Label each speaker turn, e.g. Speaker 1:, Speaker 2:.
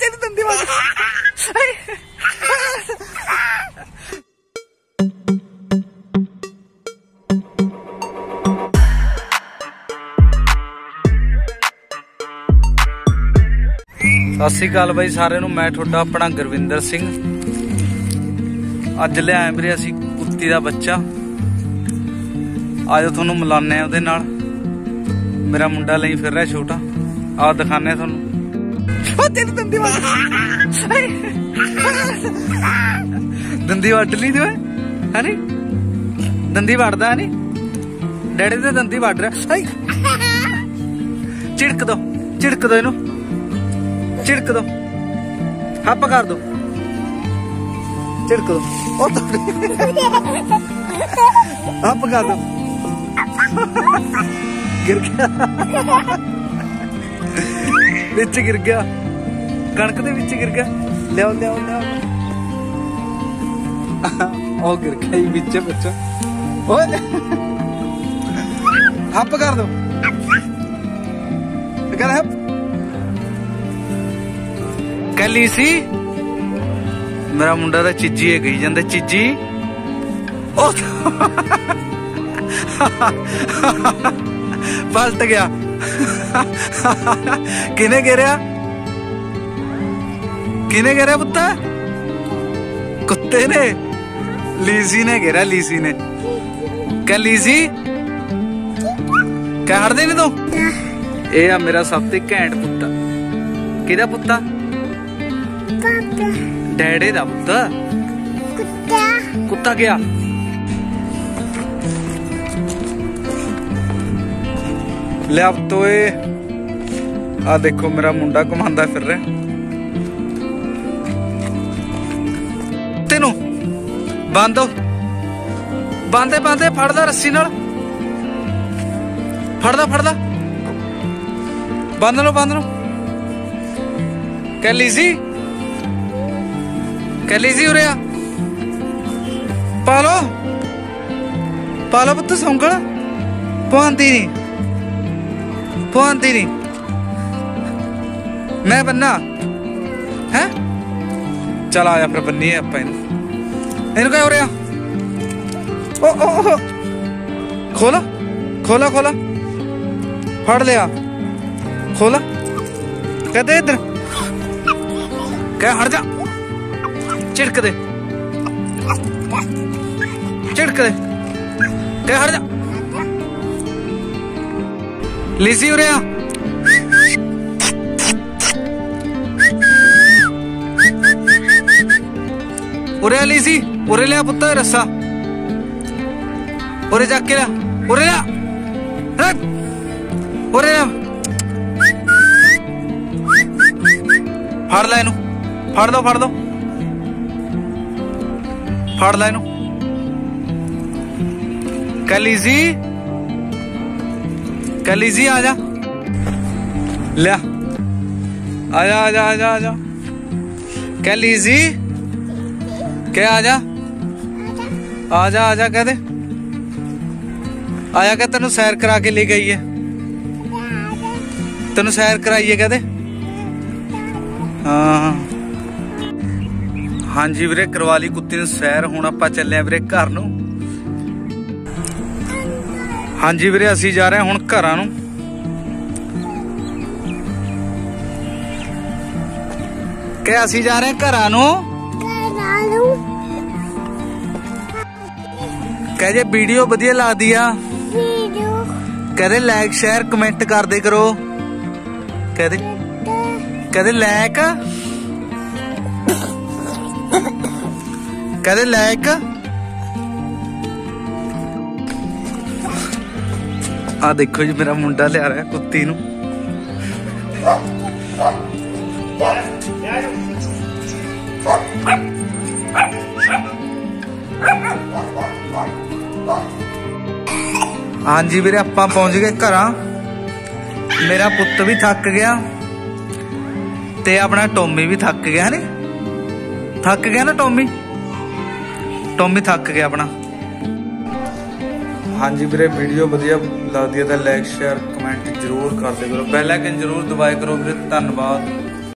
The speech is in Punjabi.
Speaker 1: ਤੇਰੀ ਦੰਦੀ ਵੱਢ ਸਤਿ ਸ਼੍ਰੀ ਅਕਾਲ ਬਾਈ ਸਾਰਿਆਂ ਨੂੰ, ਮੈਂ ਤੁਹਾਡਾ ਆਪਣਾ ਗੁਰਵਿੰਦਰ ਸਿੰਘ। ਅੱਜ ਲਿਆਏ ਵੀਰੇ ਅਸੀਂ ਕੁੱਤੀ ਦਾ ਬੱਚਾ। ਆਜੋ ਤੁਹਾਨੂੰ ਮਿਲਾਨੇ ਆ ਉਹਦੇ ਨਾਲ। ਮੇਰਾ ਮੁੰਡਾ ਲਈ ਫਿਰ ਰਿਹਾ ਛੋਟਾ। ਆ ਦਿਖਾਣੇ ਤੁਹਾਨੂੰ। ਉਹ ਤੇਰੀ ਦੰਦੀ ਵੱਢ ਦੰਦੀ ਵੱਢ ਲਈ ਤੂੰ ਹਨੀ ਦੰਦੀ ਵੱਢਦਾ ਨਹੀਂ ਡੈਡੀ ਤੇ ਦੰਦੀ ਵੱਢ ਰਿਹਾ। ਝਿੜਕ ਦੋ ਝਿੜਕ ਦੋ ਇਹਨੂੰ। ਝਿੜਕ ਦੋ। ਹੱਪ ਕਰ ਦੋ। ਝਿੜਕ ਦੋ। ਉਹ ਹੱਪ ਕਰ ਦੋ। ਗਿਰ ਗਿਆ। ਵਿੱਚ ਗਿਰ ਗਿਆ। ਕਣਕ ਦੇ ਵਿੱਚ ਗਿਰ ਗਿਆ। ਲਿਆਓ ਲਿਆਓ ਲਿਆਓ। ਉਹ ਗਿਰ ਗਿਆ ਹੀ ਵਿੱਚ ਬੱਚਾ ਓਏ। ਹੱਪ ਕਰ ਦੋ। ਕਰ ਹੱਪ। ਕੱਲੀ ਸੀ। ਮੇਰਾ ਮੁੰਡਾ ਤਾਂ ਚਿੱਜੀ ਹੈ ਗਈ ਜਾਂਦਾ ਚੀਜੀ। ਉਹ ਪਲਟ ਗਿਆ। ਕਿਨੇ ਗਿਰਿਆ? ਕਿਨੇ ਗਿਰਿਆ ਪੁੱਤਾ? ਕੁੱਤੇ ਨੇ। ਲੀਸੀ ਨੇ ਗਿਰਿਆ ਲੀਸੀ ਨੇ। ਕਹ ਲੀਸੀ ਕਹਿ ਹੜਦੇ ਨੇ ਤੂੰ? ਇਹ ਆ ਮੇਰਾ ਸਭ ਤੋਂ ਘੈਂਟ ਪੁੱਤਾ। ਕਿਹਦਾ ਪੁੱਤਾ
Speaker 2: ਪਾਪਾ
Speaker 1: ਡੈਡੇ ਦਾ ਪੁੱਤ।
Speaker 2: ਕੁੱਤਾ।
Speaker 1: ਕੁੱਤਾ ਗਿਆ ਲੈ ਅਬ ਆ ਦੇਖੋ, ਮੇਰਾ ਮੁੰਡਾ ਘੁਮਾਉਂਦਾ ਫਿਰ ਰਿਹਾ। ਤੈਨੂੰ ਬੰਦੋ ਬੰਦੇ ਬੰਦੇ ਫੜਦਾ ਰੱਸੀ ਨਾਲ। ਫੜਦਾ ਫੜਦਾ ਬੰਦ ਲੋ। ਬੰਦ ਲੋ ਕੱਲੀ ਸੀ। ਕੱਲੀ ਸੀ ਉਰਿਆ ਪਾ ਲੋ ਪਾ ਲੋ ਪੁੱਤ ਸੌਂਗਲ ਪਵਾਂਦੀ ਨਹੀਂ ਪਵਾਂਦੀ ਨਹੀਂ ਮੈਂ ਬੰਨਾ ਹੈ ਚਲ ਆ ਜਾ ਫਿਰ ਬੰਨੀਏ ਆਪਾਂ ਇਹਨੂੰ ਇਹਨੂੰ ਕਹਿ ਉਰਿਆ ਓ ਓ ਓ ਖੋਲਾ ਖੋਲਾ ਖੋਲਾ ਫੜ ਲਿਆ ਖੋਲਾ ਕਹਦੇ ਇੱਧਰ ਕਹਿ ਹਟ ਜਾ ਝਿੜਕ ਦੇ ਝਿੜਕ ਦੇ ਕਹਿ ਹਟ ਜਾ ਲੀਸੀ ਉਰੇ ਆ ਉਰੇ ਉਰੇ ਲਿਆ ਪੁੱਤ ਰੱਸਾ ਉਰੇ ਜਾ ਕੇ ਲਿਆ ਉਰੇ ਲਿਆ ਰੱਖ। ਉਰੇ ਲਿਆ ਫੜ ਲੈ ਇਹਨੂੰ ਫੜ ਲਓ ਫੜ ਲਓ ਫੜ ਲੈ ਇਹਨੂੰ ਕੱਲੀ ਸੀ ਕੱਲੀ ਸੀ ਆ ਜਾ ਲਿਆ ਆ ਜਾ ਆ ਜਾ ਆ ਜਾ ਆ ਜਾ ਕੱਲੀ ਸੀ ਕਹਿ ਆ ਜਾ ਆ ਜਾ ਆ ਜਾ ਕਹਦੇ ਆਇਆ ਕਿ ਤੈਨੂੰ ਸੈਰ ਕਰਾ ਕੇ ਲੈ ਗਈ ਹੈ ਤੈਨੂੰ ਸੈਰ ਕਰਾਈਏ ਕਹਦੇ ਹਾਂ ਹਾਂਜੀ ਵੀਰੇ ਕਰਵਾ ਲਈ ਕੁੱਤੀ ਨੂੰ ਸੈਰ ਹੁਣ ਆਪਾਂ ਚੱਲੇ ਆ ਵੀਰੇ ਘਰ ਨੂੰ ਹਾਂਜੀ ਵੀਰੇ, ਅਸੀਂ ਜਾ ਰਹੇ ਹਾਂ ਹੁਣ ਘਰਾਂ ਨੂੰ। ਕਿ ਅਸੀਂ ਜਾ ਰਹੇ ਹਾਂ ਘਰਾਂ ਨੂੰ।
Speaker 2: ਕਰਾਲੂ
Speaker 1: ਕਹੇ ਜੇ ਵੀਡੀਓ ਵਧੀਆ ਲੱਗਦੀ ਆ।
Speaker 2: ਵੀਡੀਓ
Speaker 1: ਕਹਦੇ ਲਾਈਕ ਸ਼ੇਅਰ ਕਮੈਂਟ ਕਰਦੇ ਕਰੋ। ਕਹਦੇ ਕਹਦੇ ਲਾਈਕ ਕਹਦੇ ਲਾਈਕ ਆ ਦੇਖੋ ਜੀ, ਮੇਰਾ ਮੁੰਡਾ ਲਿਆ ਰਿਹਾ ਕੁੱਤੀ ਨੂੰ। ਹਾਂਜੀ ਵੀਰੇ, ਆਪਾਂ ਪਹੁੰਚ ਗਏ ਘਰਾਂ। ਮੇਰਾ ਪੁੱਤ ਵੀ ਥੱਕ ਗਿਆ ਤੇ ਆਪਣਾ ਟੋਮੀ ਵੀ ਥੱਕ ਗਿਆ ਨੇ? ਥੱਕ ਗਿਆ ਨਾ ਟੋਮੀ? ਟੋਮੀ ਥੱਕ ਗਿਆ ਆਪਣਾ। ਹਾਂਜੀ ਵੀਰੇ ਵੀਡੀਓ ਵਧੀਆ ਲੱਗਦੀ ਹੈ ਤਾਂ ਲਾਈਕ ਸ਼ੇਅਰ ਕਮੈਂਟ ਜ਼ਰੂਰ ਕਰਦੇ ਕਰੋ। ਬੈਲ ਆਈਕਨ ਜ਼ਰੂਰ ਦਬਾਇਆ ਕਰੋ ਵੀਰੇ। ਧੰਨਵਾਦ।